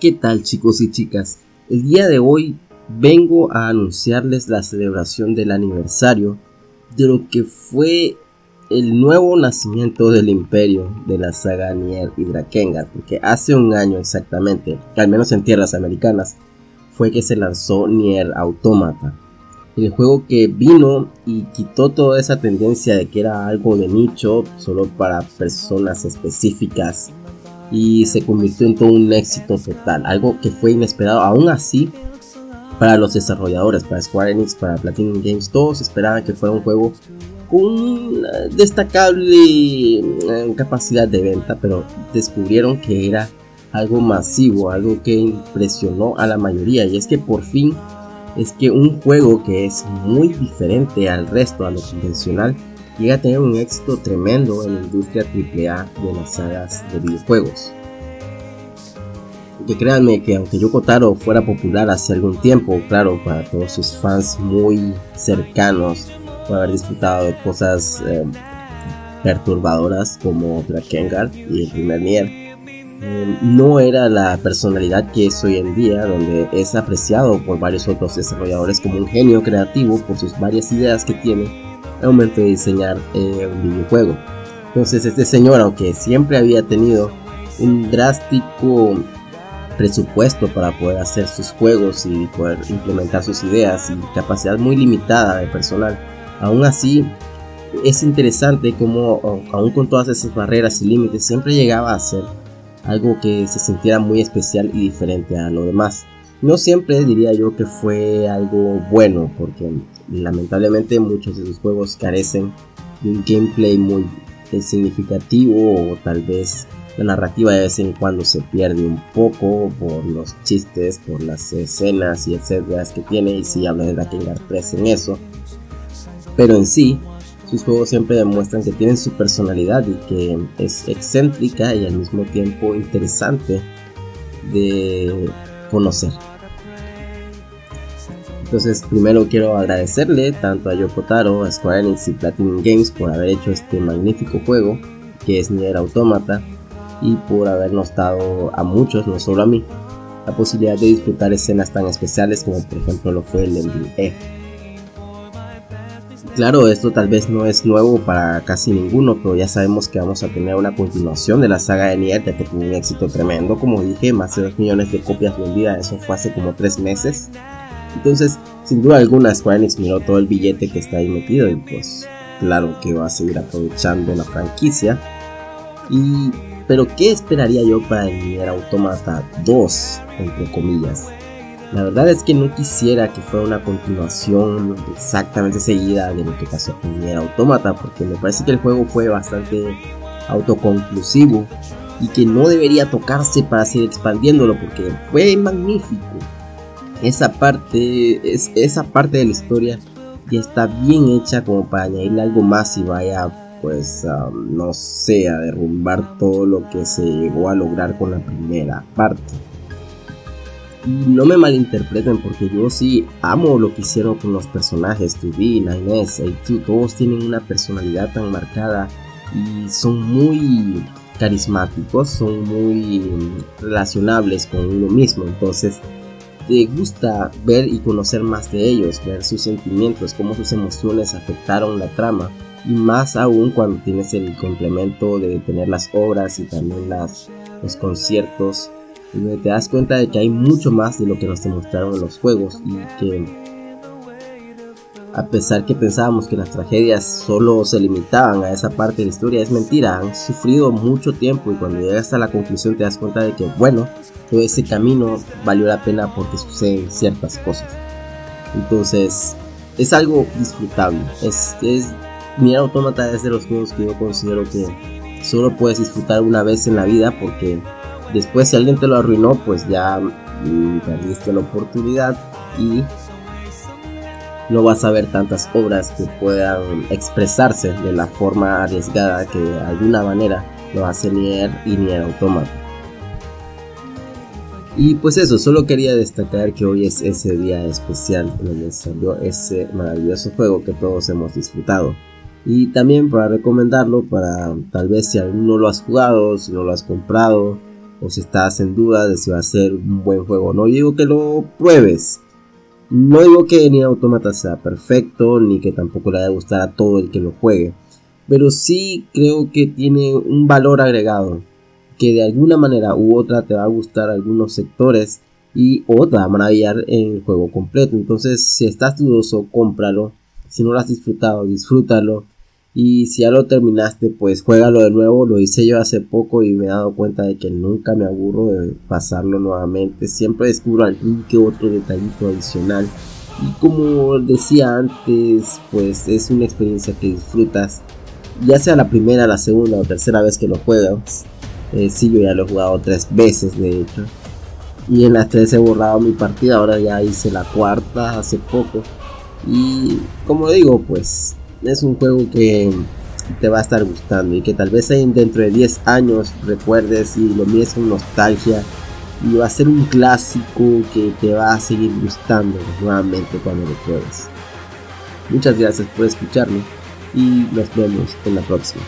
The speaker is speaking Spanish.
¿Qué tal chicos y chicas? El día de hoy vengo a anunciarles la celebración del aniversario de lo que fue el nuevo nacimiento del imperio de la saga Nier y Drakengard, porque hace un año exactamente, al menos en tierras americanas, fue que se lanzó Nier Automata. El juego que vino y quitó toda esa tendencia de que era algo de nicho, solo para personas específicas y se convirtió en todo un éxito total, algo que fue inesperado, aún así para los desarrolladores, para Square Enix, para Platinum Games, todos esperaban que fuera un juego con destacable eh, capacidad de venta, pero descubrieron que era algo masivo, algo que impresionó a la mayoría. Y es que por fin es que un juego que es muy diferente al resto, a lo convencional, llega a tener un éxito tremendo en la industria AAA de las sagas de videojuegos. Que créanme que aunque Yoko Taro fuera popular hace algún tiempo, claro, para todos sus fans muy cercanos, por haber disfrutado cosas eh, perturbadoras como Drakengard y el primer Nier, eh, no era la personalidad que es hoy en día, donde es apreciado por varios otros desarrolladores como un genio creativo por sus varias ideas que tiene al momento de diseñar eh, un videojuego. Entonces este señor, aunque siempre había tenido un drástico presupuesto para poder hacer sus juegos y poder implementar sus ideas y capacidad muy limitada de personal, aún así es interesante como aún con todas esas barreras y límites siempre llegaba a ser algo que se sintiera muy especial y diferente a lo demás. No siempre diría yo que fue algo bueno, porque lamentablemente muchos de sus juegos carecen de un gameplay muy significativo o tal vez la narrativa de vez en cuando se pierde un poco por los chistes, por las escenas y etcétera que tiene y si habla de Drakengard 3 en eso. Pero en sí, sus juegos siempre demuestran que tienen su personalidad y que es excéntrica y al mismo tiempo interesante de conocer. Entonces, primero quiero agradecerle tanto a Yoko Taro, a Square Enix y Platinum Games por haber hecho este magnífico juego que es Nier Automata y por habernos dado a muchos, no solo a mí, la posibilidad de disfrutar escenas tan especiales como por ejemplo lo fue el NBA. Claro, esto tal vez no es nuevo para casi ninguno, pero ya sabemos que vamos a tener una continuación de la saga de Nier, que tuvo un éxito tremendo, como dije, más de 2 millones de copias vendidas, eso fue hace como 3 meses. Entonces, sin duda alguna, Square Enix miró todo el billete que está ahí metido y pues claro que va a seguir aprovechando la franquicia. Y, pero ¿qué esperaría yo para el Nier Automata 2, entre comillas? La verdad es que no quisiera que fuera una continuación exactamente seguida de lo que pasó con Nier Automata, porque me parece que el juego fue bastante autoconclusivo y que no debería tocarse para seguir expandiéndolo, porque fue magnífico esa parte, es, esa parte de la historia ya está bien hecha como para añadirle algo más y vaya, pues, no sé, a derrumbar todo lo que se llegó a lograr con la primera parte. Y no me malinterpreten porque yo sí amo lo que hicieron con los personajes, 2B, Inés, A2, todos tienen una personalidad tan marcada y son muy carismáticos, son muy relacionables con uno mismo, entonces te gusta ver y conocer más de ellos, ver sus sentimientos, cómo sus emociones afectaron la trama y más aún cuando tienes el complemento de tener las obras y también las, los conciertos donde te das cuenta de que hay mucho más de lo que nos demostraron en los juegos y que a pesar que pensábamos que las tragedias solo se limitaban a esa parte de la historia, es mentira, han sufrido mucho tiempo y cuando llegas a la conclusión te das cuenta de que, bueno, todo ese camino valió la pena porque suceden ciertas cosas. Entonces, es algo disfrutable. Es, es Nier Automata es de los juegos que yo considero que solo puedes disfrutar una vez en la vida porque después si alguien te lo arruinó, pues ya mm, perdiste la oportunidad y no vas a ver tantas obras que puedan expresarse de la forma arriesgada que de alguna manera lo hace Nier y Nier Automata. Y pues eso, solo quería destacar que hoy es ese día especial donde salió ese maravilloso juego que todos hemos disfrutado. Y también para recomendarlo, para tal vez si aún no lo has jugado, si no lo has comprado, o si estás en duda de si va a ser un buen juego. No digo que lo pruebes. No digo que Nier Automata sea perfecto, ni que tampoco le haya gustar a todo el que lo juegue. Pero sí creo que tiene un valor agregado. Que de alguna manera u otra te va a gustar algunos sectores y o te a maravillar en el juego completo. Entonces, si estás dudoso, cómpralo. Si no lo has disfrutado, disfrútalo. Y si ya lo terminaste, pues juégalo de nuevo. Lo hice yo hace poco y me he dado cuenta de que nunca me aburro de pasarlo nuevamente. Siempre descubro algún que otro detallito adicional. Y como decía antes, pues es una experiencia que disfrutas. Ya sea la primera, la segunda o tercera vez que lo juegas. Eh, sí, yo ya lo he jugado tres veces, de hecho. Y en las tres he borrado mi partida. Ahora ya hice la cuarta hace poco. Y como digo, pues es un juego que te va a estar gustando y que tal vez dentro de 10 años recuerdes y lo mires con nostalgia y va a ser un clásico que te va a seguir gustando nuevamente cuando lo pruebes. Muchas gracias por escucharme y nos vemos en la próxima.